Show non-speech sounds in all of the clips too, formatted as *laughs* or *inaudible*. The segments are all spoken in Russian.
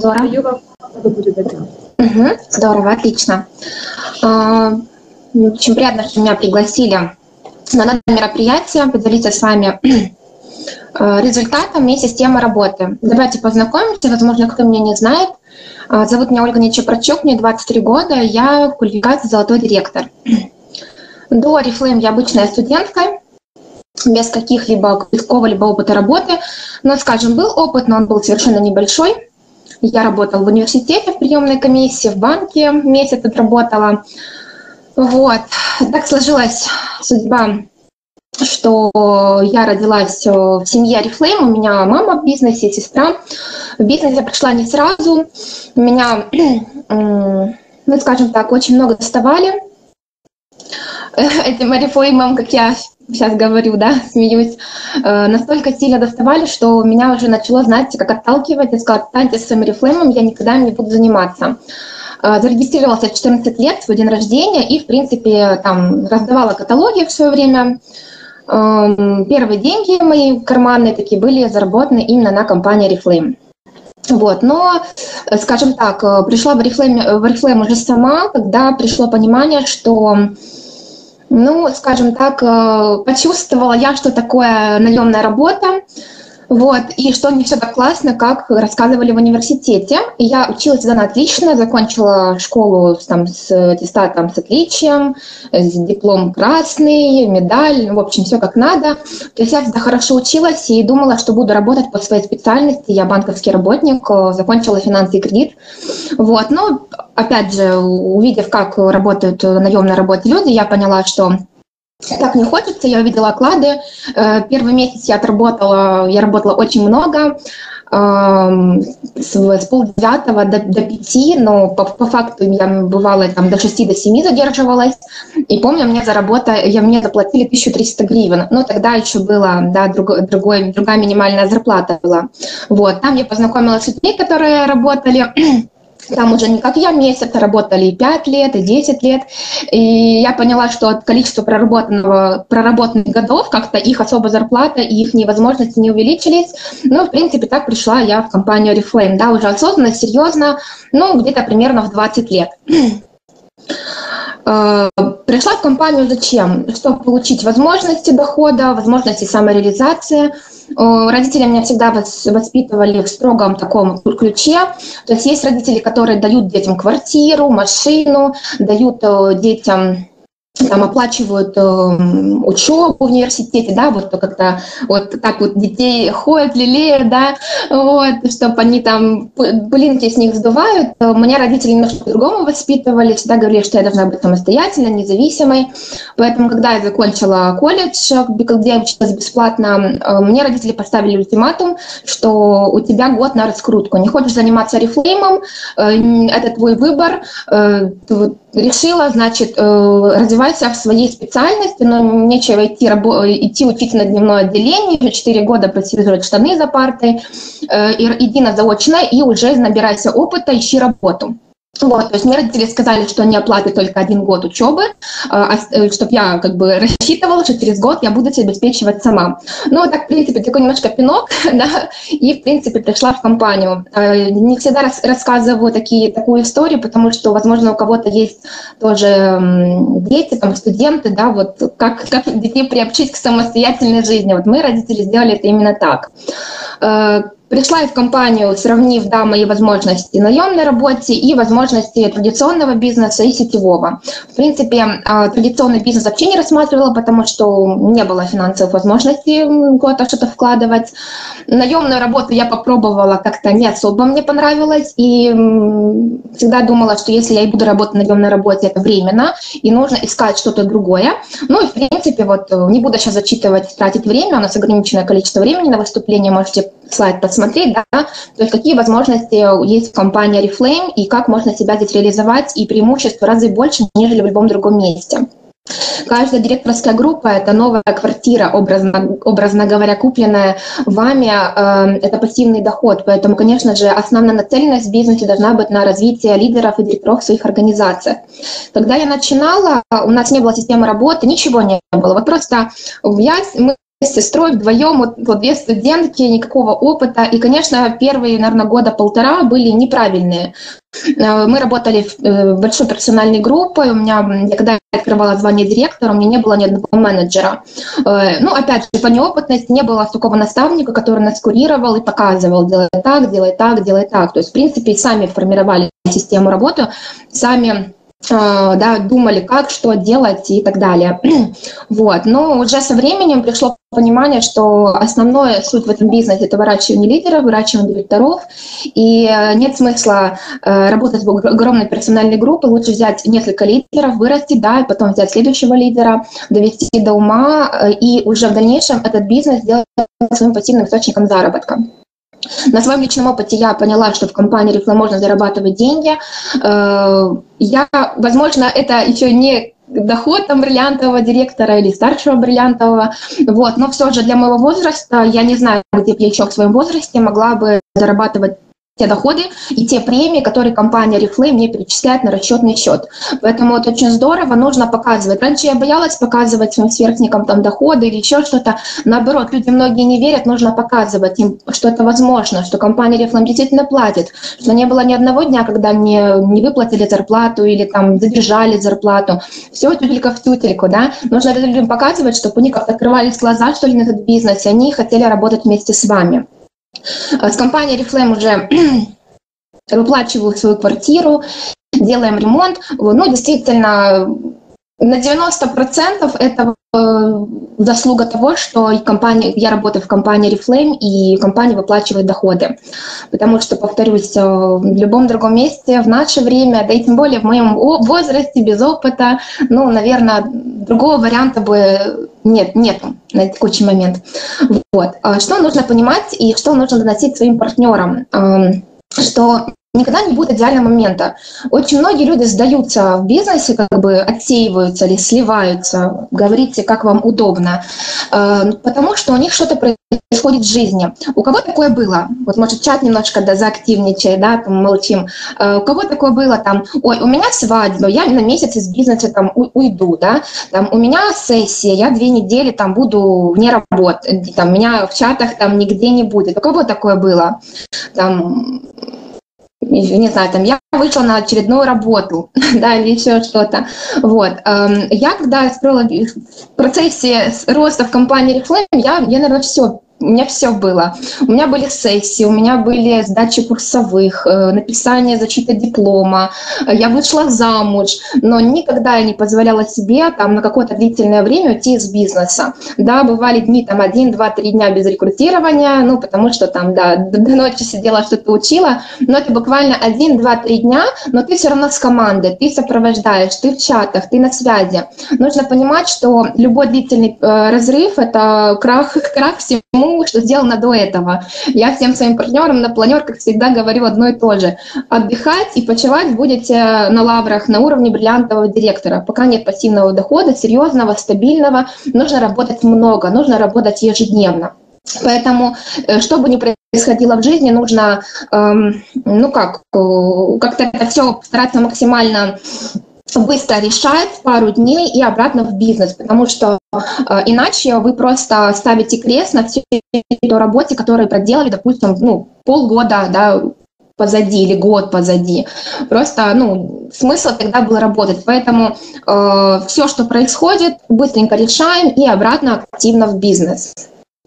Здорово. Угу, здорово, отлично. А, очень приятно, что меня пригласили на это мероприятие, поделиться с вами а, результатом и системой работы. Давайте познакомимся, возможно, кто меня не знает. А, зовут меня Ольга Нечепарчук, мне 23 года, я в квалификации золотой директор. До Reflame я обычная студентка, без каких-либо какого-либо опыта работы. Но, скажем, был опыт, но он был совершенно небольшой. Я работала в университете в приемной комиссии, в банке месяц отработала. Вот. Так сложилась судьба, что я родилась в семье Арифлейм. У меня мама в бизнесе, сестра. В бизнес я пришла не сразу. Меня, *clears throat* ну, скажем так, очень много доставали *laughs* этим Арифлеймом, как я сейчас говорю, да, *laughs* смеюсь, э, настолько сильно доставали, что меня уже начало, знаете, как отталкивать. Я сказала, таньте с своим рефлеймом, я никогда не буду заниматься. Э, зарегистрировалась в 14 лет, свой день рождения, и, в принципе, там раздавала каталоги в свое время. Э, первые деньги мои карманные такие были заработаны именно на компании Reflame. Вот, но, скажем так, пришла в Reflame, в Reflame уже сама, когда пришло понимание, что ну, скажем так, э, почувствовала я, что такое наемная работа, вот, и что не все так классно, как рассказывали в университете. Я училась тогда отлично, закончила школу там, с аттестатом с отличием, с диплом красный, медаль, в общем, все как надо. То есть я всегда хорошо училась и думала, что буду работать по своей специальности. Я банковский работник, э, закончила финансы и кредит. Вот, но, опять же, увидев, как работают наемные работе люди, я поняла, что так не хочется, я увидела оклады. Э, первый месяц я отработала, я работала очень много, эм, с, с полдевятого до, до пяти, но по, по факту я бывала там до шести, до семи задерживалась. И помню, мне за работу, я, мне заплатили 1300 гривен. Но тогда еще была, да, друг, другой, другая минимальная зарплата была. Вот, там я познакомилась с людьми, которые работали *clears throat* там уже не как я месяц, работали и 5 лет, и 10 лет. И я поняла, что от количества проработанного, проработанных годов как-то их особо зарплата и их возможности не увеличились. Ну, в принципе, так пришла я в компанию Reflame, да, уже осознанно, серьезно, ну, где-то примерно в 20 лет. Э, пришла в компанию зачем? Чтобы получить возможности дохода, возможности самореализации. Родители меня всегда воспитывали в строгом таком ключе. То есть есть родители, которые дают детям квартиру, машину, дают э, детям там оплачивают э, учебу в университете, да, вот как-то вот так вот детей ходят, лелеют, да, вот, чтобы они там пылинки с них сдувают. Меня родители немножко по-другому воспитывали, всегда говорили, что я должна быть самостоятельной, независимой. Поэтому, когда я закончила колледж, где я училась бесплатно, э, мне родители поставили ультиматум, что у тебя год на раскрутку. Не хочешь заниматься рефлеймом, э, это твой выбор, э, решила, значит, э, развивайся в своей специальности, но нечего идти, идти учиться на дневное отделение, уже 4 года протеризировать штаны за партой, э, иди на заочное и уже набирайся опыта, ищи работу. Вот, то есть мне родители сказали, что они оплатят только один год учебы, а, э, чтобы я как бы рассчитывала, что через год я буду себя обеспечивать сама. Ну, так, в принципе, такой немножко пинок, *laughs* да, и, в принципе, пришла в компанию. А, не всегда рас рассказываю такие, такую историю, потому что, возможно, у кого-то есть тоже дети, там, студенты, да, вот как, *laughs* как детей приобщить к самостоятельной жизни. Вот мы, родители, сделали это именно так Пришла я в компанию, сравнив да, мои возможности наемной работе и возможности традиционного бизнеса и сетевого. В принципе, а, традиционный бизнес вообще не рассматривала, потому что не было финансовых возможностей куда-то что-то вкладывать. Наемную работу я попробовала, как-то не особо мне понравилось, и всегда думала, что если я и буду работать на наемной работе, это временно, и нужно искать что-то другое. Ну и, в принципе, вот не буду сейчас зачитывать, тратить время, у нас ограниченное количество времени на выступление, можете слайд посмотреть, да, то есть какие возможности есть в компании Reflame и как можно себя здесь реализовать, и преимуществ в разы больше, нежели в любом другом месте. Каждая директорская группа – это новая квартира, образно, образно говоря, купленная вами. Э, это пассивный доход. Поэтому, конечно же, основная нацеленность в бизнесе должна быть на развитие лидеров и директоров своих организаций. Когда я начинала, у нас не было системы работы, ничего не было. Вот просто я, мы с сестрой вдвоем, вот, вот две студентки, никакого опыта. И, конечно, первые, наверное, года полтора были неправильные. Э, мы работали э, в большой профессиональной группой. У меня, я когда открывала звание директора, у меня не было ни одного менеджера. Э, ну, опять же, по неопытности не было такого наставника, который нас курировал и показывал, делай так, делай так, делай так. То есть, в принципе, сами формировали систему работы, сами да, думали, как, что делать и так далее. *clears throat* вот. Но уже со временем пришло понимание, что основное суть в этом бизнесе – это выращивание лидеров, выращивание директоров, и э, нет смысла э, работать в огромной персональной группе, лучше взять несколько лидеров, вырастить, да, и потом взять следующего лидера, довести до ума, э, и уже в дальнейшем этот бизнес сделать своим пассивным источником заработка. На своем личном опыте я поняла, что в компании Reflame можно зарабатывать деньги. Э, я, возможно, это еще не доход там бриллиантового директора или старшего бриллиантового, вот, но все же для моего возраста, я не знаю, где бы я еще в своем возрасте могла бы зарабатывать те доходы и те премии, которые компания Reflame мне перечисляет на расчетный счет. Поэтому это очень здорово, нужно показывать. Раньше я боялась показывать своим сверстникам там доходы или еще что-то. Наоборот, люди многие не верят, нужно показывать им, что это возможно, что компания Reflame действительно платит, что не было ни одного дня, когда мне не выплатили зарплату или там задержали зарплату. Все тютелька в тютельку, да. Нужно людям показывать, чтобы у них открывались глаза, что ли, на этот бизнес, и они хотели работать вместе с вами. С компанией Reflame уже *clears throat* выплачиваю свою квартиру, делаем ремонт. Ну, действительно, на 90% это э, заслуга того, что компания, я работаю в компании Reflame, и компания выплачивает доходы. Потому что, повторюсь, э, в любом другом месте в наше время, да и тем более в моем возрасте, без опыта, ну, наверное, другого варианта бы нет, нету на текущий момент. Вот. А что нужно понимать и что нужно доносить своим партнерам? Эм, что никогда не будет идеального момента. Очень многие люди сдаются в бизнесе, как бы отсеиваются или сливаются, говорите, как вам удобно, э, потому что у них что-то происходит в жизни. У кого такое было? Вот, может, чат немножко да, заактивничает, да, там молчим. Э, у кого такое было там, ой, у меня свадьба, я на месяц из бизнеса там уйду, да, там, у меня сессия, я две недели там буду вне работы, там, меня в чатах там нигде не будет. У кого такое было? Там, не знаю, там, я вышла на очередную работу, *laughs* да, или еще что-то. Вот. Эм, я, когда строила в процессе роста в компании Reflame, я, я, наверное, все у меня все было. У меня были сессии, у меня были сдачи курсовых, э, написание защиты диплома. Я вышла замуж, но никогда я не позволяла себе там на какое-то длительное время уйти из бизнеса. Да, бывали дни там один, два, три дня без рекрутирования, ну, потому что там, да, до, ночи сидела, что-то учила, но это буквально один, два, три дня, но ты все равно с командой, ты сопровождаешь, ты в чатах, ты на связи. Нужно понимать, что любой длительный э, разрыв – это крах, *laughs* крах всему что сделано до этого. Я всем своим партнерам на планер, как всегда, говорю одно и то же. Отдыхать и почивать будете на лаврах на уровне бриллиантового директора. Пока нет пассивного дохода, серьезного, стабильного, нужно работать много, нужно работать ежедневно. Поэтому, э, что бы ни происходило в жизни, нужно, эм, ну как, э, как-то это все стараться максимально быстро решать пару дней и обратно в бизнес, потому что э, иначе вы просто ставите крест на всей той работе, которую проделали, допустим, ну, полгода, да, позади или год позади. Просто, ну, смысл тогда был работать. Поэтому э, все, что происходит, быстренько решаем и обратно активно в бизнес.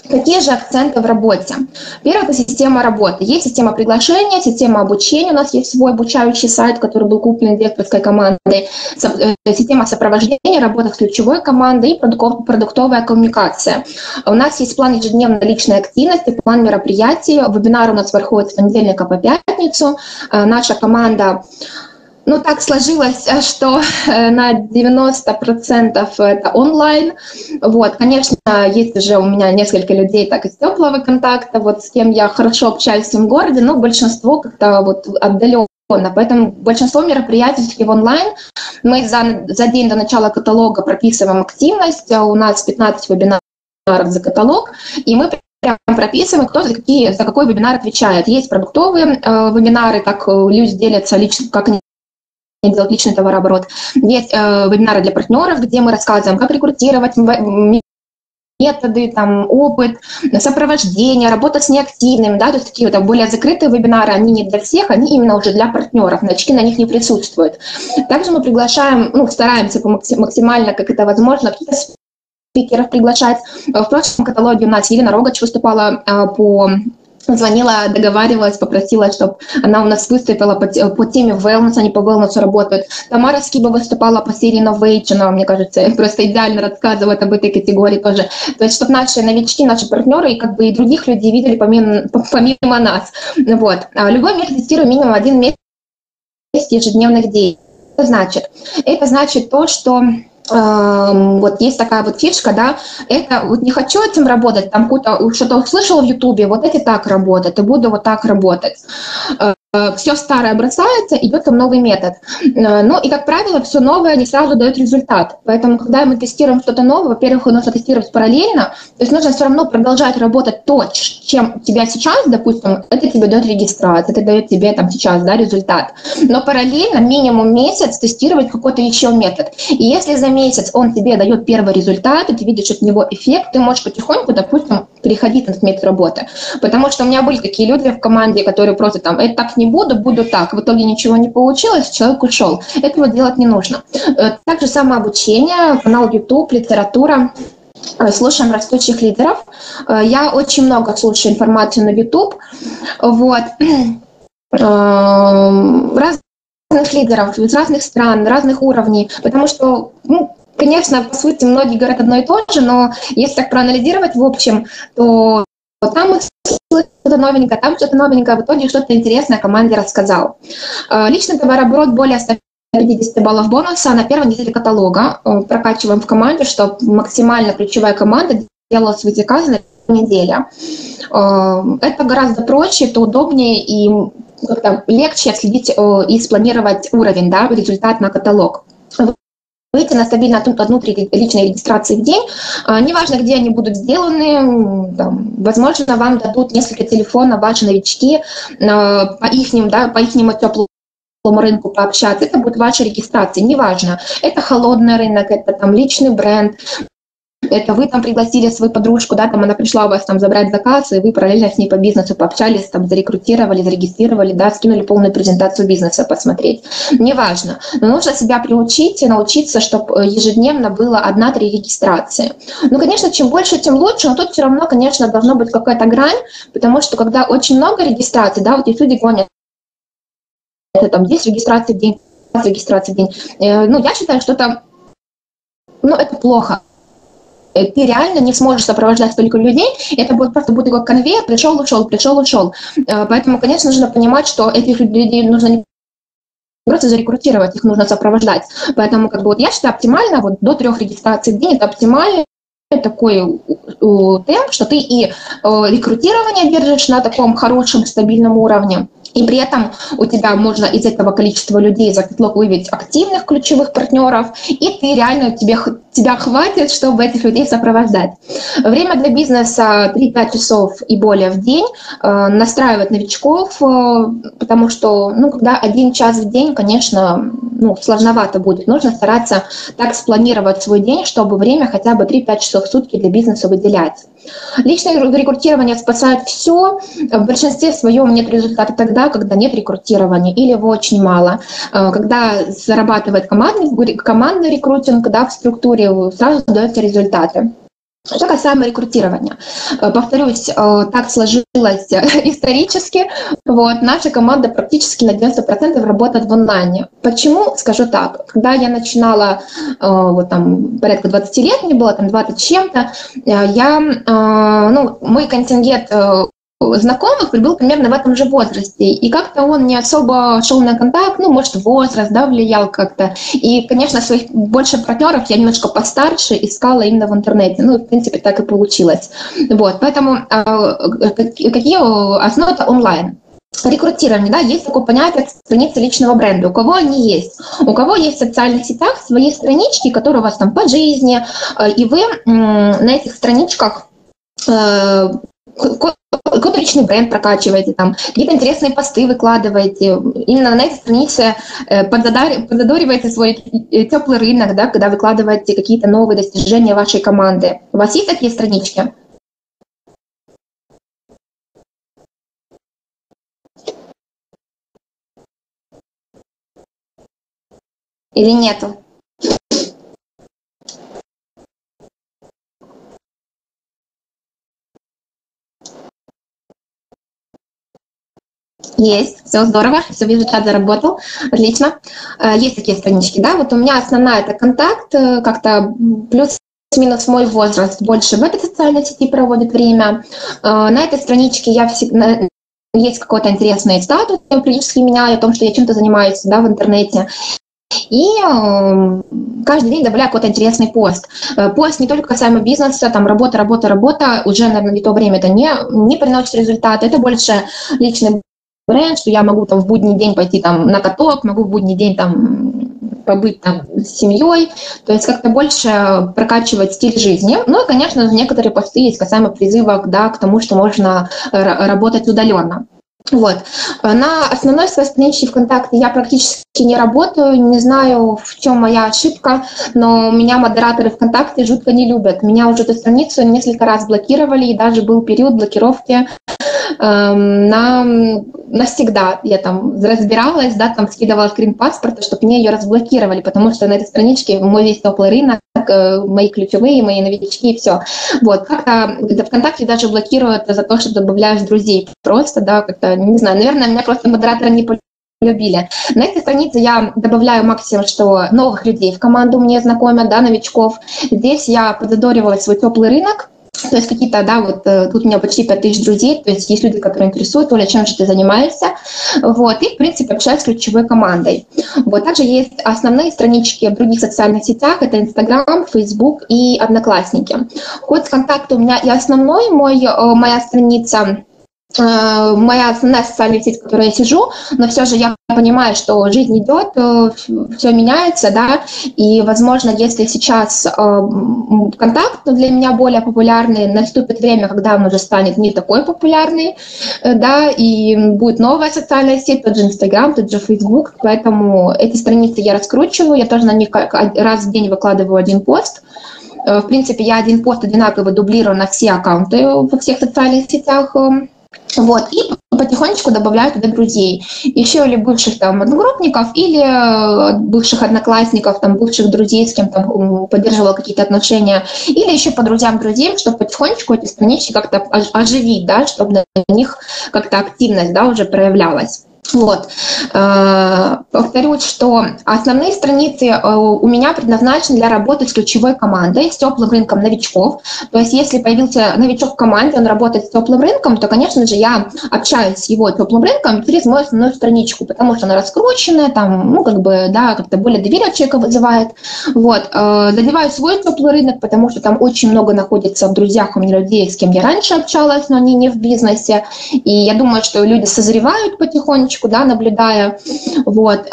Какие же акценты в работе? Первое – это система работы. Есть система приглашения, система обучения. У нас есть свой обучающий сайт, который был куплен директорской командой. Э, система сопровождения, работа с ключевой командой и продуктовая коммуникация. У нас есть план ежедневной личной активности, план мероприятий. Вебинар у нас проходит с понедельника по пятницу. Э, наша команда ну, так сложилось, э, что э, на 90% это онлайн. Вот, конечно, есть уже у меня несколько людей так из теплого контакта, вот с кем я хорошо общаюсь в своем городе, но большинство как-то вот отдаленно. Поэтому большинство мероприятий все-таки в онлайн. Мы за, за день до начала каталога прописываем активность. У нас 15 вебинаров за каталог, и мы прям прописываем, кто за, какие, за какой вебинар отвечает. Есть продуктовые э, вебинары, как люди делятся лично, как они делать личный товарооборот. Есть э, вебинары для партнеров, где мы рассказываем, как рекрутировать методы, там, опыт, сопровождение, работа с неактивными, да, то есть такие вот более закрытые вебинары, они не для всех, они именно уже для партнеров, новички на них не присутствуют. Также мы приглашаем, ну, стараемся максимально, как это возможно, какие-то спикеров приглашать. В прошлом каталоге у нас Елена Рогач выступала а, по звонила, договаривалась, попросила, чтобы она у нас выступила по, по теме wellness, они по wellness работают. Тамара Скиба выступала по серии Innovation, мне кажется, *laughs* просто идеально рассказывает об этой категории тоже. То есть, чтобы наши новички, наши партнеры и как бы и других людей видели помимо, *laughs* помимо нас. Вот. А любой месяц тестирую минимум один месяц ежедневных действий. Что значит? Это значит то, что вот есть такая вот фишка, да, это вот не хочу этим работать, там что-то услышала в Ютубе, вот эти так работают, и буду вот так работать. Э, все старое бросается, идет там новый метод. Э, ну и, как правило, все новое не сразу дает результат. Поэтому, когда мы тестируем что-то новое, во-первых, нужно тестировать параллельно, то есть нужно все равно продолжать работать то, чем тебя сейчас, допустим, это тебе дает регистрация, это дает тебе там сейчас да, результат. Но параллельно минимум месяц тестировать какой-то еще метод. И если за месяц он тебе дает первый результат, и ты видишь от него эффект, ты можешь потихоньку, допустим, переходить на этот метод работы. Потому что у меня были такие люди в команде, которые просто там, это так не буду, буду так. В итоге ничего не получилось, человек ушел. Этого делать не нужно. Э, также самообучение, канал YouTube, литература э, слушаем растущих лидеров. Э, я очень много слушаю информацию на YouTube. Вот. Разных лидеров из разных стран, разных уровней, потому что ну, Конечно, по сути, многие говорят одно и то же, но если так проанализировать в общем, то там что-то новенькое, там что-то новенькое, в итоге что-то интересное команде рассказал. А, личный товарооборот более 150 баллов бонуса на первой неделе каталога. Э, прокачиваем в команде, чтобы максимально ключевая команда делала свои заказы на неделе. Э, это гораздо проще, это удобнее и как-то легче отследить э, и спланировать уровень, да, результат на каталог выйти на стабильно одну личной регистрации в день. А, неважно, где они будут сделаны, там, возможно, вам дадут несколько телефонов ваши новички а, по их, да, по их теплому рынку пообщаться, это будет ваша регистрация, неважно, это холодный рынок, это там личный бренд, это вы там пригласили свою подружку, да, там она пришла у вас там забрать заказ, и вы параллельно с ней по бизнесу пообщались, там зарекрутировали, зарегистрировали, да, скинули полную презентацию бизнеса посмотреть. Неважно. Но нужно себя приучить и научиться, чтобы э, ежедневно было одна-три регистрации. Ну, конечно, чем больше, тем лучше, но тут все равно, конечно, должно быть какая-то грань, потому что когда очень много регистраций, да, вот эти люди гонят это там 10 регистраций в день, регистраций в день. Э, ну, я считаю, что это, ну, это плохо. Э, ты реально не сможешь сопровождать столько людей, это будет просто будет как конвейер, пришел, ушел, пришел, ушел. Э, поэтому, конечно, нужно понимать, что этих людей нужно не просто зарекрутировать, их нужно сопровождать. Поэтому, как бы, вот я считаю, оптимально, вот до трех регистраций в день это оптимально такой темп, что ты и э, рекрутирование держишь на таком хорошем, стабильном уровне, и при этом у тебя можно из этого количества людей за каталог выявить активных ключевых партнеров, и ты реально тебе, тебя хватит, чтобы этих людей сопровождать. Время для бизнеса 3-5 часов и более в день. Э, настраивать новичков, э, потому что ну, когда один час в день, конечно, ну, сложновато будет. Нужно стараться так спланировать свой день, чтобы время хотя бы 3-5 часов в сутки для бизнеса выделять. Личное рекрутирование спасает все. В большинстве своем нет результата тогда, когда нет рекрутирования или его очень мало. Э, когда зарабатывает командный, командный рекрутинг, когда в структуре сразу даются результаты. Что касаемо рекрутирования. Э, повторюсь, э, так сложилось *laughs* исторически. Вот, наша команда практически на 90% работает в онлайне. Почему? Скажу так. Когда я начинала, вот там порядка 20 лет, мне было там 20 чем-то, я, ну, мой контингент знакомых был примерно в этом же возрасте. И как-то он не особо шел на контакт, ну, может, возраст, да, влиял как-то. И, конечно, своих больше партнеров я немножко постарше искала именно в интернете. Ну, в принципе, так и получилось. Вот, поэтому а, какие основы онлайн рекрутирование, да, есть такое понятие страницы личного бренда. У кого они есть? У кого есть в социальных сетях свои странички, которые у вас там по жизни, э, и вы на этих страничках э, какой-то личный бренд прокачиваете, там, какие-то интересные посты выкладываете, именно на этой странице э, подзадориваете свой теплый рынок, да, когда выкладываете какие-то новые достижения вашей команды. У вас есть такие странички? Или нету? Есть, все здорово, все вижу, чат заработал, отлично. Э, есть такие странички, да, вот у меня основная это контакт, э, как-то плюс-минус мой возраст больше в этой социальной сети проводит время. Э, на этой страничке я всегда есть какой-то интересный статус, я периодически меняю о том, что я чем-то занимаюсь да, в интернете. И э, каждый день добавляю какой-то интересный пост. Пост не только касаемо бизнеса, там работа, работа, работа, уже, наверное, не то время это не, не приносит результат, это больше личный бренд, что я могу там в будний день пойти там на каток, могу в будний день там побыть там с семьей, то есть как-то больше прокачивать стиль жизни. Ну и, конечно некоторые посты есть касаемо призыва да, к тому, что можно работать удаленно. Вот. На основной своей страничке ВКонтакте я практически не работаю, не знаю, в чем моя ошибка, но меня модераторы ВКонтакте жутко не любят. Меня уже эту страницу несколько раз блокировали, и даже был период блокировки на, навсегда. Я там разбиралась, да, там скидывала скрин паспорта, чтобы мне ее разблокировали, потому что на этой страничке мой весь теплый рынок, э, мои ключевые, мои новички и все. Вот, как-то ВКонтакте даже блокируют за то, что добавляешь друзей. Просто, да, как-то, не знаю, наверное, меня просто модераторы не любили. На этой странице я добавляю максимум, что новых людей в команду мне знакомят, да, новичков. Здесь я подзадоривала свой теплый рынок, то есть какие-то, да, вот э, тут у меня почти 5000 друзей, то есть есть люди, которые интересуют, Оля, чем же ты занимаешься, вот, и, в принципе, общаюсь с ключевой командой. Вот, также есть основные странички в других социальных сетях, это Инстаграм, Фейсбук и Одноклассники. Код контакта у меня и основной мой, э, моя страница моя основная социальная сеть, в которой я сижу, но все же я понимаю, что жизнь идет, э, все меняется, да, и, возможно, если сейчас э, контакт для меня более популярный, наступит время, когда он уже станет не такой популярный, да, и будет новая социальная сеть, тот же Инстаграм, тот же Фейсбук, поэтому эти страницы я раскручиваю, я тоже на них раз в день выкладываю один пост, в принципе, я один пост одинаково дублирую на все аккаунты во всех социальных сетях, вот, и потихонечку добавляю туда друзей. Еще или бывших там одногруппников, или э, бывших одноклассников, там, бывших друзей, с кем там поддерживала какие-то отношения, или еще по друзьям друзей, чтобы потихонечку эти странички как-то оживить, да, чтобы на них как-то активность, да, уже проявлялась. Вот. Э, повторюсь, что основные страницы э, у меня предназначены для работы с ключевой командой, с теплым рынком новичков. То есть если появился новичок в команде, он работает с теплым рынком, то, конечно же, я общаюсь с его теплым рынком через мою основную страничку, потому что она раскрученная, там, ну, как бы, да, как-то более доверие человека вызывает. Вот. Э, задеваю свой теплый рынок, потому что там очень много находится в друзьях у меня людей, с кем я раньше общалась, но они не в бизнесе. И я думаю, что люди созревают потихонечку, потихонечку, да, наблюдая. Вот.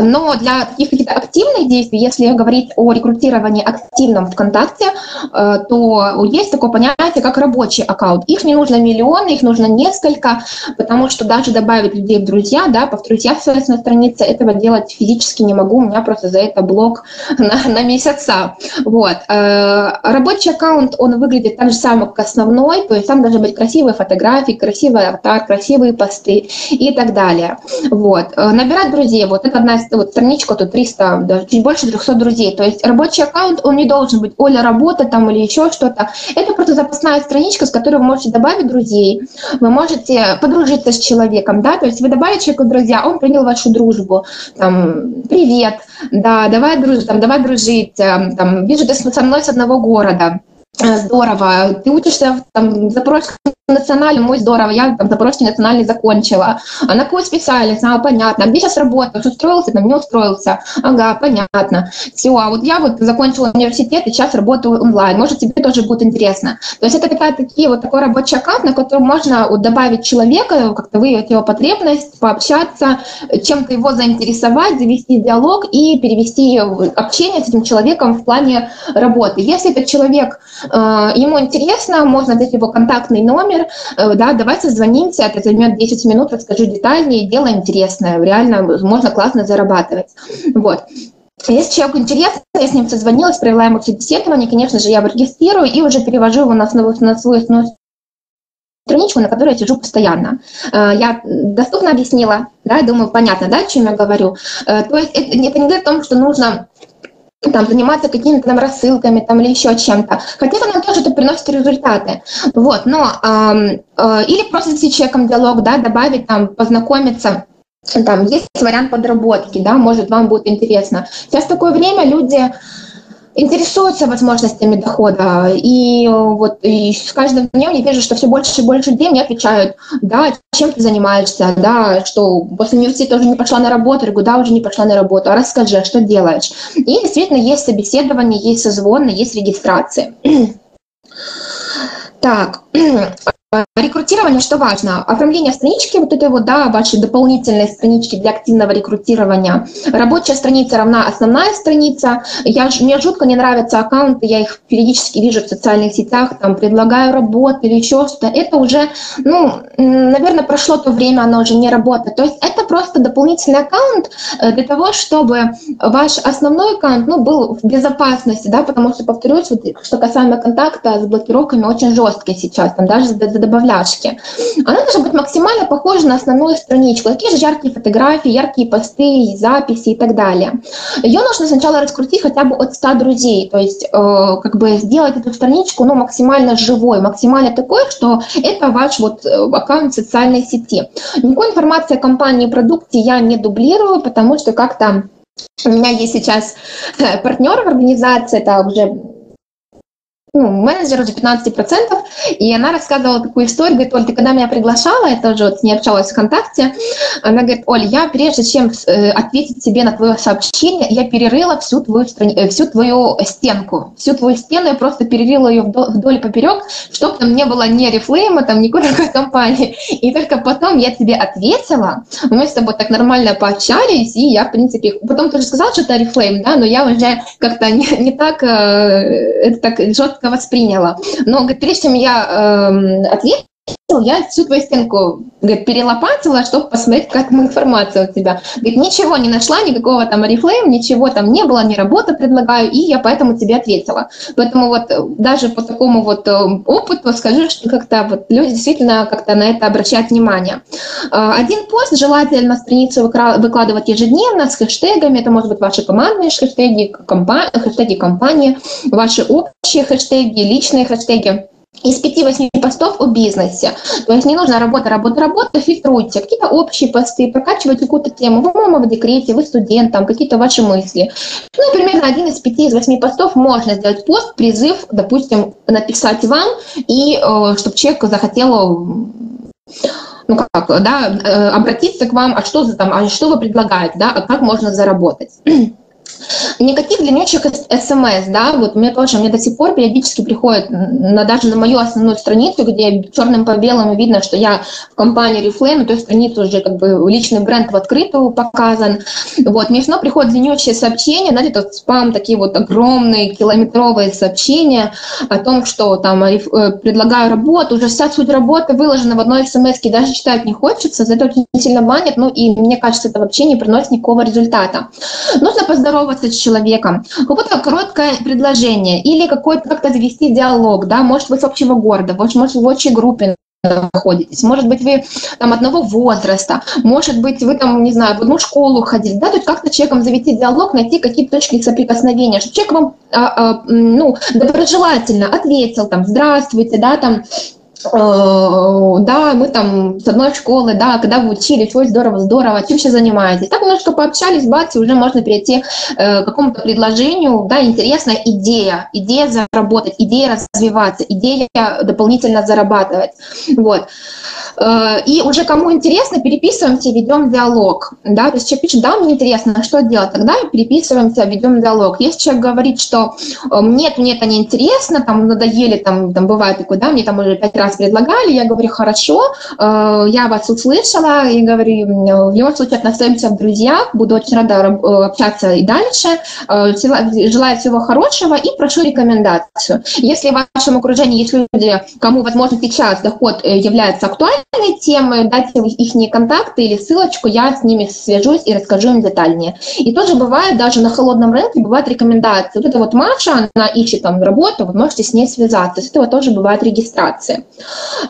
Но для таких каких-то активных действий, если говорить о рекрутировании активном ВКонтакте, э, то есть такое понятие, как рабочий аккаунт. Их не нужно миллионы, их нужно несколько, потому что даже добавить людей в друзья, да, повторюсь, я, соответственно, на странице этого делать физически не могу, у меня просто за это блок *laughs* на, на месяца. Вот. Э, рабочий аккаунт, он выглядит так же самое, как основной, то есть там должны быть красивые фотографии, красивый аватар, красивые посты и так далее. Вот. Э, набирать друзей, вот это одна вот страничка, тут 300, даже чуть больше 300 друзей. То есть рабочий аккаунт, он не должен быть Оля работа там или еще что-то. Это просто запасная страничка, с которой вы можете добавить друзей. Вы можете подружиться с человеком, да, то есть вы добавили человеку друзья, он принял вашу дружбу. Там, привет, да, давай дружить, там, давай дружить, эм, там, вижу, ты со мной с одного города Э, здорово. Ты учишься там, за прошлый национальный, мой здорово, я там Запорожский национальный закончила. А на какую специальность? А, понятно. Где сейчас работаешь? Устроился, там не устроился? Ага, понятно. Все, а вот я вот закончила университет и сейчас работаю онлайн. Может, тебе тоже будет интересно. То есть это такая, такие, вот такой рабочий аккаунт, на который можно вот, добавить человека, как-то выявить его потребность, пообщаться, чем-то его заинтересовать, завести диалог и перевести общение с этим человеком в плане работы. Если этот человек, э, ему интересно, можно дать его контактный номер, э, да, давайте звоните, это займет 10 минут, расскажу детальнее, дело интересное, реально можно классно зарабатывать. Вот. Если человеку интересно, я с ним созвонилась, провела ему собеседование, конечно же, я его регистрирую и уже перевожу его на, основу, на свою основную страничку, на которой я сижу постоянно. Э, я доступно объяснила, да, думаю, понятно, да, о чем я говорю. То есть это, это не говорит о том, что нужно там, заниматься какими-то там рассылками там, или еще чем-то. Хотя нам тоже это приносит результаты. Вот, но э, э, или просто с человеком диалог, да, добавить там, познакомиться там есть вариант подработки, да, может, вам будет интересно. Сейчас такое время, люди интересуются возможностями дохода. И вот и с каждым днем я вижу, что все больше и больше людей мне отвечают, да, чем ты занимаешься, да, что после университета уже не пошла на работу, я говорю, да, уже не пошла на работу, а расскажи, что делаешь? И действительно есть собеседование, есть созвоны, есть регистрации. *clears throat* Так, *clears throat* Рекрутирование, что важно? Оформление странички, вот это вот, да, ваши дополнительные странички для активного рекрутирования. Рабочая страница равна основная страница. Я, мне жутко не нравятся аккаунты, я их периодически вижу в социальных сетях, там, предлагаю работу или еще что-то. Это уже, ну, наверное, прошло то время, оно уже не работает. То есть это просто дополнительный аккаунт э, для того, чтобы ваш основной аккаунт, ну, был в безопасности, да, потому что, повторюсь, вот, что касаемо контакта с блокировками очень жесткие сейчас, там даже за добавляшки. Она должна быть максимально похожа на основную страничку. Такие же яркие фотографии, яркие посты, записи и так далее. Ее нужно сначала раскрутить хотя бы от 100 друзей, то есть э, как бы сделать эту страничку ну, максимально живой, максимально такой, что это ваш вот э, аккаунт социальной сети. Никакой информации о компании продукте я не дублирую, потому что как-то у меня есть сейчас э, партнер в организации, это уже ну, менеджер уже 15%, и она рассказывала такую историю, говорит, Оль, ты когда меня приглашала, я тоже вот с ней общалась ВКонтакте, она говорит, Оль, я прежде чем э, ответить тебе на твое сообщение, я перерыла всю твою, страни... Э, всю твою стенку, всю твою стену, я просто перерыла ее вдоль и поперек, чтобы там не было ни рефлейма, там никакой такой компании, и только потом я тебе ответила, мы с тобой так нормально пообщались, и я, в принципе, потом тоже сказала, что это рефлейм, да, но я уже как-то не, не так, э, это так жестко восприняла. Но, говорит, прежде чем я э, ответила, я всю твою стенку говорит, перелопатила, чтобы посмотреть, как там информация у тебя. Говорит, ничего не нашла, никакого там орифлейм, ничего там не было, ни работы предлагаю, и я поэтому тебе ответила. Поэтому вот э, даже по такому вот э, опыту скажу, что как-то вот люди действительно как-то на это обращают внимание. Э, один пост желательно страницу выкладывать ежедневно с хэштегами, это может быть ваши командные хэштеги, компа- хэштеги компании, ваши общие хэштеги, личные хэштеги из 5-8 постов о бизнесе. То есть не нужно работа, работа, работа, фильтруйте. Какие-то общие посты, прокачивайте какую-то тему. Вы мама в декрете, вы студент, там какие-то ваши мысли. Ну, примерно один из пяти из восьми постов можно сделать пост, призыв, допустим, написать вам, и э, чтобы человек захотел ну как, да, э, обратиться к вам, а что, за, там, а что вы предлагаете, да, а как можно заработать. Никаких длиннющих смс, да, вот мне тоже, мне до сих пор периодически приходит на, даже на мою основную страницу, где черным по белому видно, что я в компании Reflame, то есть страница уже как бы личный бренд в открытую показан. Вот, мне снова приходят длиннющие сообщения, знаете, тот спам, такие вот огромные километровые сообщения о том, что там э, предлагаю работу, уже вся суть работы выложена в одной смс, даже читать не хочется, за это очень сильно банят, ну и мне кажется, это вообще не приносит никакого результата. Нужно поздороваться поздороваться с человеком, какое-то короткое предложение или какой-то как-то завести диалог, да, может быть, с общего города, может, может в общей группе находитесь, может быть, вы там одного возраста, может быть, вы там, не знаю, в одну школу ходили, да, то есть как-то человеком завести диалог, найти какие-то точки соприкосновения, чтобы человек вам, а, а, ну, доброжелательно ответил, там, здравствуйте, да, там, да, мы там с одной школы, да, когда вы учились, ой, здорово, здорово, чем сейчас занимаетесь? Так немножко пообщались, бац, и уже можно перейти э, к какому-то предложению, да, интересная идея, идея заработать, идея развиваться, идея дополнительно зарабатывать, вот. Э, и уже кому интересно, переписываемся, ведем диалог. Да? То есть человек пишет, да, мне интересно, а что делать? Тогда переписываемся, ведем диалог. Если человек говорит, что э, нет, мне это не интересно, там надоели, там, там бывает такое, да, мне там уже пять раз предлагали, я говорю, хорошо, э, я вас услышала, и говорю, в любом случае остаемся в друзьях, буду очень рада общаться и дальше, желаю всего хорошего и прошу рекомендацию. Если в вашем окружении есть люди, кому, возможно, сейчас доход является темы, дать им их контакты или ссылочку, я с ними свяжусь и расскажу им детальнее. И тоже бывает, даже на холодном рынке бывают рекомендации. Вот это вот Маша, она ищет там работу, вы можете с ней связаться. С этого тоже бывает регистрация.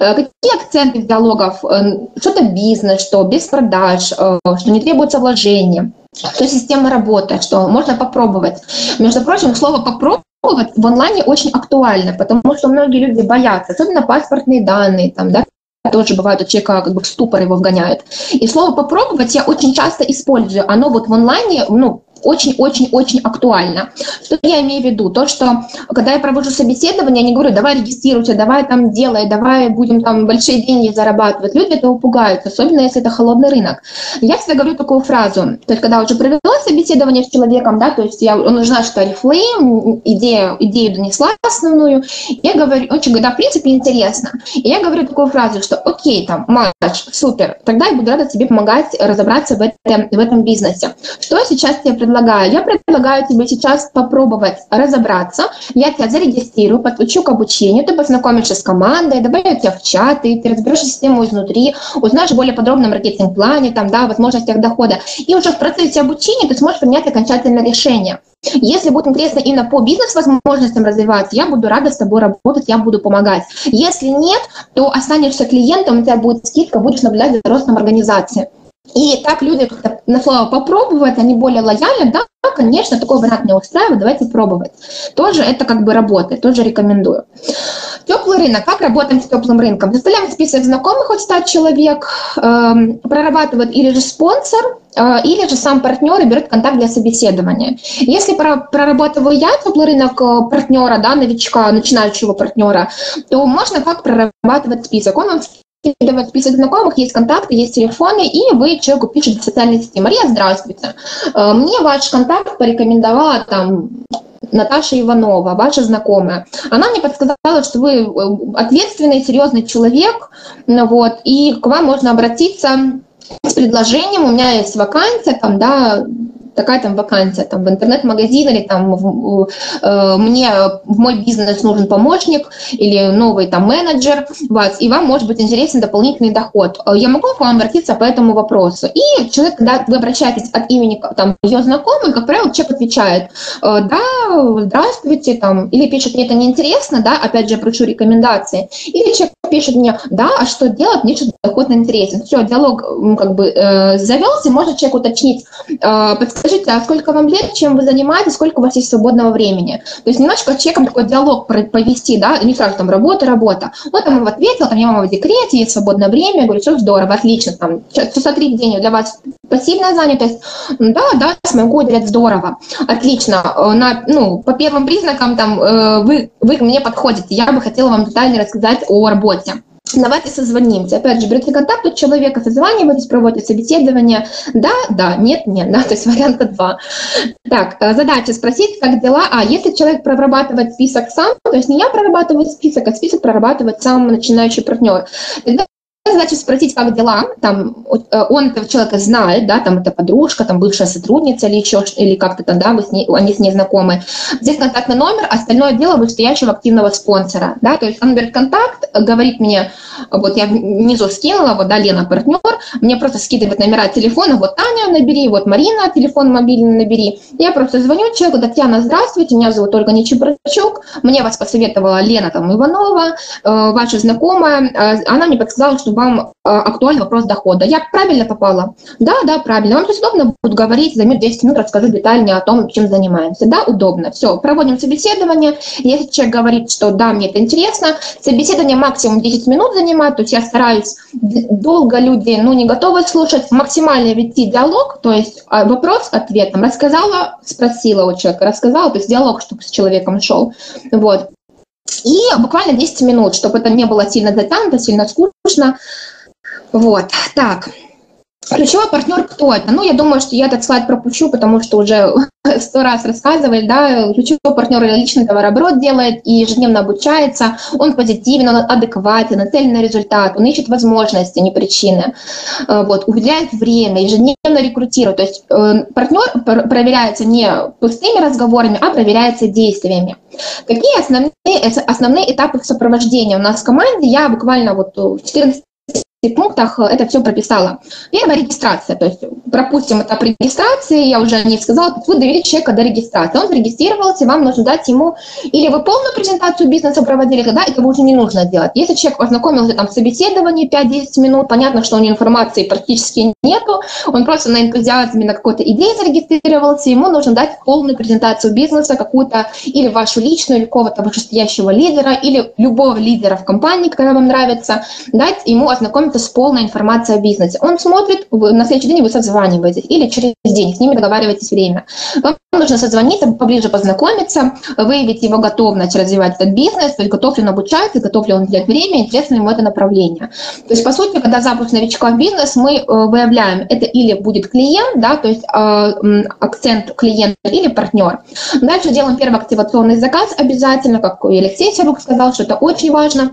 Э, какие акценты диалогов? Э, что-то бизнес, что без продаж, э, что не требуется вложения что система работает, что можно попробовать. Между прочим, слово «попробовать» в онлайне очень актуально, потому что многие люди боятся, особенно паспортные данные, там, да, тоже бывает, у человека как бы в ступор его вгоняют. И слово «попробовать» я очень часто использую. Оно вот в онлайне, ну, очень-очень-очень актуально. Что я имею в виду? То, что когда я провожу собеседование, я не говорю, давай регистрируйся, давай там делай, давай будем там большие деньги зарабатывать. Люди этого пугаются, особенно если это холодный рынок. Я всегда говорю такую фразу, то есть когда уже провела собеседование с человеком, да, то есть я, он уже знает, что Oriflame, идея, идею донесла основную, я говорю, очень говорю, да, в принципе, интересно. И я говорю такую фразу, что окей, там, матч, супер, тогда я буду рада тебе помогать разобраться в этом, в этом бизнесе. Что сейчас тебе? Я предлагаю тебе сейчас попробовать разобраться. Я тебя зарегистрирую, подключу к обучению, ты познакомишься с командой, добавлю тебя в чаты, ты разберешь систему изнутри, узнаешь более подробно маркетинг-плане, там, да, возможностях дохода. И уже в процессе обучения ты сможешь принять окончательное решение. Если будет интересно именно по бизнес-возможностям развиваться, я буду рада с тобой работать, я буду помогать. Если нет, то останешься клиентом, у тебя будет скидка, будешь наблюдать за ростом организации. И так люди на слово попробовать, они более лояльны, да, конечно, такой вариант не устраивает, давайте пробовать. Тоже это как бы работает, тоже рекомендую. Теплый рынок. Как работаем с теплым рынком? Составляем список знакомых хоть 100 человек, э, прорабатывает или же спонсор, э, или же сам партнер и берет контакт для собеседования. Если прорабатываю я теплый рынок э, партнера, да, новичка, начинающего партнера, то можно как прорабатывать список. Он вам скидывать список знакомых, есть контакты, есть телефоны, и вы человеку пишете в социальной сети. Мария, здравствуйте. Э, мне ваш контакт порекомендовала там Наташа Иванова, ваша знакомая. Она мне подсказала, что вы э, ответственный, серьезный человек, ну вот, и к вам можно обратиться с предложением, у меня есть вакансия, там, да, такая там вакансия там в интернет-магазин или там в, э, мне в мой бизнес нужен помощник или новый там менеджер, вас, и вам может быть интересен дополнительный доход. Э, я могу к вам обратиться по этому вопросу. И человек, когда вы обращаетесь от имени там ее знакомой, как правило, человек отвечает, э, да, здравствуйте, там, или пишет, мне это неинтересно, да, опять же, я прошу рекомендации, или человек пишет мне, да, а что делать, мне что-то доход интересен. Все, диалог как бы э, завелся, может человек уточнить, э, подсказать, скажите, а сколько вам лет, чем вы занимаетесь, сколько у вас есть свободного времени? То есть немножечко с человеком такой диалог повести, да, не сразу там работа, работа. Он там ему ответил, там я мама в декрете, есть свободное время, я говорю, все здорово, отлично, там, часа три день для вас пассивная занятость, да, да, смогу уделять здорово, отлично. Э, на, ну, по первым признакам там э, вы, вы мне подходите, я бы хотела вам детально рассказать о работе. Давайте созвонимся. Опять же, берете контакт у человека, созваниваетесь, проводите собеседование. Да, да, нет, нет, да, *laughs* то есть варианта два. Так, э, задача спросить, как дела. А, если человек прорабатывает список сам, то есть не я прорабатываю список, а список прорабатывает сам начинающий партнер, тогда значит спросить, как дела, там, э, он этого человека знает, да, там, это подружка, там, бывшая сотрудница или еще, или как-то там, да, вы с ней, они с ней знакомы. Здесь контактный номер, остальное дело вышестоящего активного спонсора, да, то есть он берет контакт, говорит мне, вот я внизу скинула, вот, да, Лена партнер, мне просто скидывает номера телефона, вот Таня набери, вот Марина, телефон мобильный набери. Я просто звоню человеку, Татьяна, здравствуйте, меня зовут Ольга Нечебрачук, мне вас посоветовала Лена там Иванова, э, ваша знакомая, э, она мне подсказала, что вам актуальный вопрос дохода. Я правильно попала? Да, да, правильно. Вам сейчас удобно будет говорить, займет 10 минут, расскажу детальнее о том, чем занимаемся. Да, удобно. Все, проводим собеседование. Если человек говорит, что да, мне это интересно, собеседование максимум 10 минут занимает, то есть я стараюсь долго люди, ну, не готовы слушать, максимально вести диалог, то есть вопрос, ответ, там, рассказала, спросила у человека, рассказала, то есть диалог, чтобы с человеком шел. Вот. И буквально 10 минут, чтобы это не было сильно затянуто, сильно скучно. Вот, так. Ключевой партнер кто это? Ну, я думаю, что я этот слайд пропущу, потому что уже *laughs* сто раз рассказывали, да, ключевой партнер личный товарооборот делает и ежедневно обучается, он позитивен, он адекватен, нацелен на результат, он ищет возможности, не причины, э, вот, уделяет время, ежедневно рекрутирует, то есть э, партнер проверяется не пустыми разговорами, а проверяется действиями. Какие основные, основные этапы сопровождения у нас в команде? Я буквально вот в 14 пунктах это все прописала. Первая регистрация, то есть пропустим этап регистрации, я уже не сказала, вы довели человека до регистрации. Он зарегистрировался, вам нужно дать ему, или вы полную презентацию бизнеса проводили, когда этого уже не нужно делать. Если человек познакомился там в собеседовании 5-10 минут, понятно, что у него информации практически нету, он просто на энтузиазме, на какой-то идее зарегистрировался, ему нужно дать полную презентацию бизнеса, какую-то или вашу личную, или какого-то вышестоящего лидера, или любого лидера в компании, которая вам нравится, дать ему ознакомиться знакомиться с полной информацией о бизнесе. Он смотрит, на следующий день вы созваниваетесь или через день с ними договариваетесь время. Вам нужно созвониться, поближе познакомиться, выявить его готовность развивать этот бизнес, то есть готов ли он обучаться, готов ли он уделять время, интересно ему это направление. То есть, по сути, когда запуск новичка в бизнес, мы э, выявляем, это или будет клиент, да, то есть э, акцент клиента или партнер. Дальше делаем первый активационный заказ обязательно, как и Алексей Серук сказал, что это очень важно.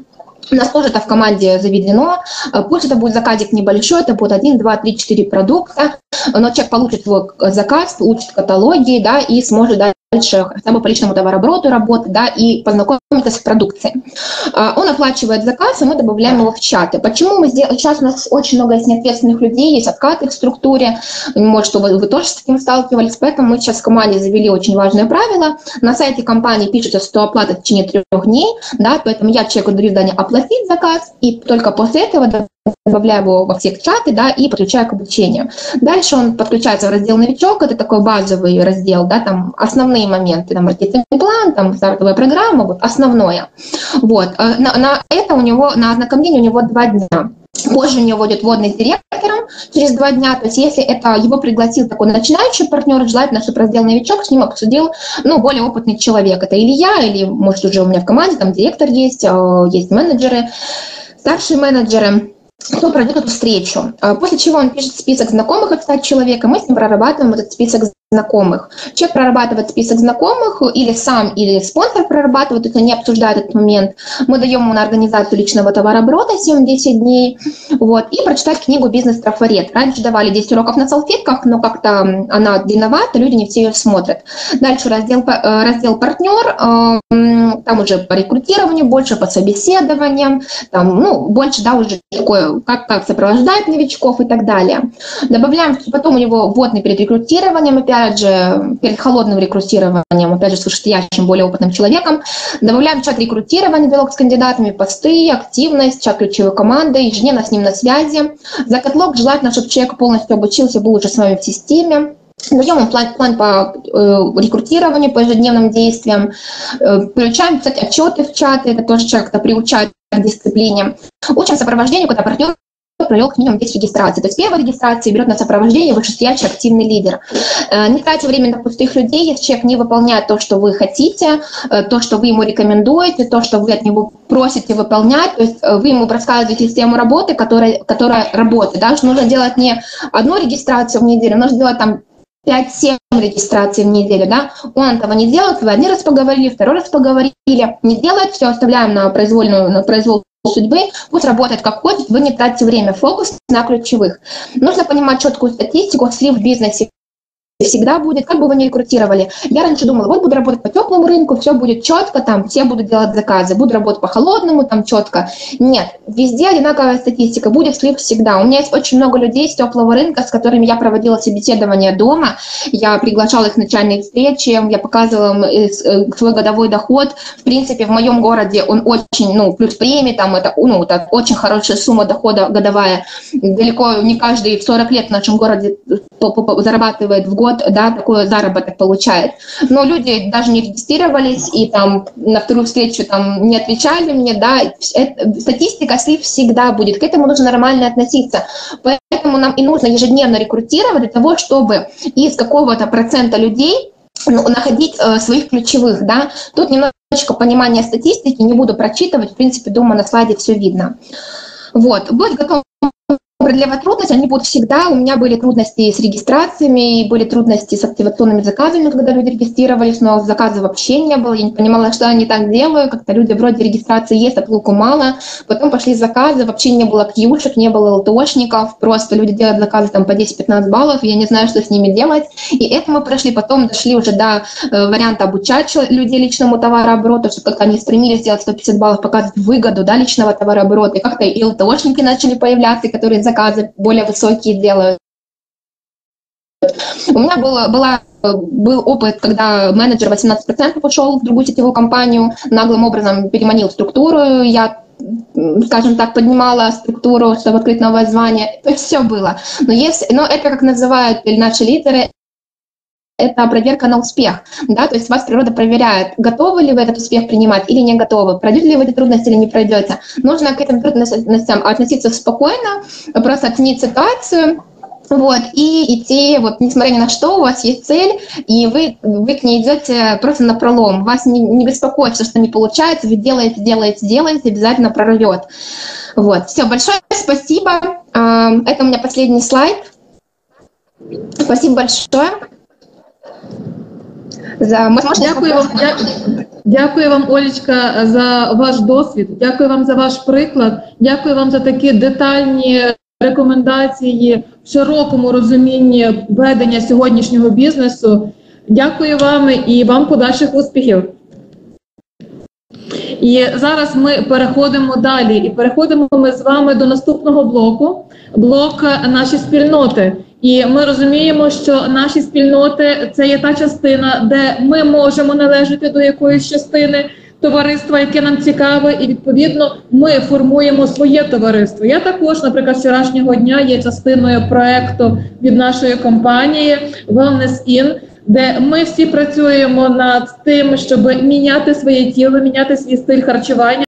У нас тоже это в команде заведено. Э, пусть это будет заказик небольшой, это будет 1, 2, 3, 4 продукта, но человек получит свой заказ, получит каталоги, да, и сможет дальше хотя по личному товарообороту работать, да, и познакомиться с продукцией. А, он оплачивает заказ, и мы добавляем его в чаты. Почему мы сделали? Сейчас у нас очень много есть неответственных людей, есть откаты в структуре, может, что вы, вы тоже с этим сталкивались, поэтому мы сейчас в команде завели очень важное правило. На сайте компании пишется, что оплата в течение трех дней, да, поэтому я человеку даю задание оплатить заказ, и только после этого добавляю его во всех чаты, да, и подключаю к обучению. Дальше он подключается в раздел «Новичок», это такой базовый раздел, да, там основные моменты, там маркетинговый план, там стартовая программа, вот основное. Вот, э, на, на это у него, на ознакомление у него два дня. Позже у него будет вводный с директором через два дня. То есть если это его пригласил такой начинающий партнер, желательно, чтобы раздел новичок с ним обсудил ну, более опытный человек. Это или я, или, может, уже у меня в команде, там директор есть, э, есть менеджеры, старшие менеджеры кто пройдет эту встречу. А после чего он пишет список знакомых от 100 человек, и мы с ним прорабатываем этот список знакомых. Человек прорабатывает список знакомых, или сам, или спонсор прорабатывает, то есть они обсуждают этот момент. Мы даем ему на организацию личного товарооборота 7-10 дней, вот, и прочитать книгу «Бизнес-трафарет». Раньше давали 10 уроков на салфетках, но как-то она длинновата, люди не все ее смотрят. Дальше раздел, э, раздел «Партнер», э, там уже по рекрутированию, больше по собеседованиям, там, ну, больше, да, уже такое, как, как сопровождать новичков и так далее. Добавляем потом у него вводный перед рекрутированием, опять опять же, перед холодным рекрутированием, опять же, с вышестоящим, более опытным человеком, добавляем чат рекрутирования, диалог с кандидатами, посты, активность, чат ключевой команды, ежедневно с ним на связи. За котлог желательно, чтобы человек полностью обучился, был уже с вами в системе. Даем им план, план по э, рекрутированию, по ежедневным действиям. Э, включаем, кстати, отчеты в чаты, это тоже человек-то приучает к дисциплине. Учим сопровождению, когда партнер провел как минимум 10 регистраций. То есть первая регистрация берет на сопровождение вышестоящий активный лидер. Э, не тратя время на пустых людей, если человек не выполняет то, что вы хотите, э, то, что вы ему рекомендуете, то, что вы от него просите выполнять, то есть э, вы ему рассказываете систему работы, которая, которая работает. Да? Нужно делать не одну регистрацию в неделю, нужно делать там 5-7 регистраций в неделю, да, он этого не делает, вы один раз поговорили, второй раз поговорили, не делает, все оставляем на произвольную, на произвол судьбы, пусть работает как хочет, вы не тратите время, фокус на ключевых. Нужно понимать четкую статистику, слив в бизнесе всегда будет, как бы вы ни рекрутировали. Я раньше думала, вот буду работать по теплому рынку, все будет четко, там все будут делать заказы, буду работать по холодному, там четко. Нет, везде одинаковая статистика, будет слив всегда. У меня есть очень много людей с теплого рынка, с которыми я проводила собеседование дома, я приглашала их на начальные встречи, я показывала им э, э, свой годовой доход. В принципе, в моем городе он очень, ну, плюс премии, там это, ну, это очень хорошая сумма дохода годовая. Далеко не каждый в 40 лет в нашем городе зарабатывает в год год, да, такой заработок получает. Но люди даже не регистрировались и там на вторую встречу там не отвечали мне, да, это, статистика слив всегда будет, к этому нужно нормально относиться. Поэтому нам и нужно ежедневно рекрутировать для того, чтобы из какого-то процента людей ну, находить э, своих ключевых, да. Тут немножечко понимания статистики, не буду прочитывать, в принципе, думаю, на слайде все видно. Вот, быть готовым преодолевать трудности, они будут всегда. У меня были трудности с регистрациями, были трудности с активационными заказами, когда люди регистрировались, но заказа вообще не было. Я не понимала, что они так делают. Как-то люди вроде регистрации есть, а толку мало. Потом пошли заказы, вообще не было кьюшек, не было ЛТОшников. Просто люди делают заказы там по 10-15 баллов, я не знаю, что с ними делать. И это мы прошли. Потом дошли уже до э, варианта обучать людей личному товарообороту, чтобы как они стремились сделать 150 баллов, показывать выгоду да, личного товарооборота. И как-то и ЛТОшники начали появляться, которые заказы более высокие делают. У меня было, была, был опыт, когда менеджер 18% ушел в другую сетевую компанию, наглым образом переманил структуру, я скажем так, поднимала структуру, чтобы открыть новое звание. То есть все было. Но, есть, но это, как называют наши лидеры, это проверка на успех, да, то есть вас природа проверяет, готовы ли вы этот успех принимать или не готовы, пройдете ли вы эти трудности или не пройдете. Нужно к этим трудностям относиться спокойно, просто оценить ситуацию, вот, и идти, вот, несмотря ни на что, у вас есть цель, и вы, вы к ней идете просто на пролом. Вас не, не беспокоит что не получается, вы делаете, делаете, делаете, обязательно прорвет. Вот, все, большое спасибо. Это у меня последний слайд. Спасибо большое за Дякую вам, дякую вам, Олечка, за ваш досвід. Дякую вам за ваш приклад. Дякую вам за такі детальні рекомендації в широкому розумінні ведення сьогоднішнього бізнесу. Дякую вам і вам подальших успіхів. І зараз ми переходимо далі. І переходимо ми з вами до наступного блоку блок наші спільноти. І ми розуміємо, що наші спільноти це є та частина, де ми можемо належати до якоїсь частини товариства, яке нам цікаве, і відповідно ми формуємо своє товариство. Я також, наприклад, вчорашнього дня є частиною проекту від нашої компанії Wellness In, де ми всі працюємо над тим, щоб міняти своє тіло, міняти свій стиль харчування.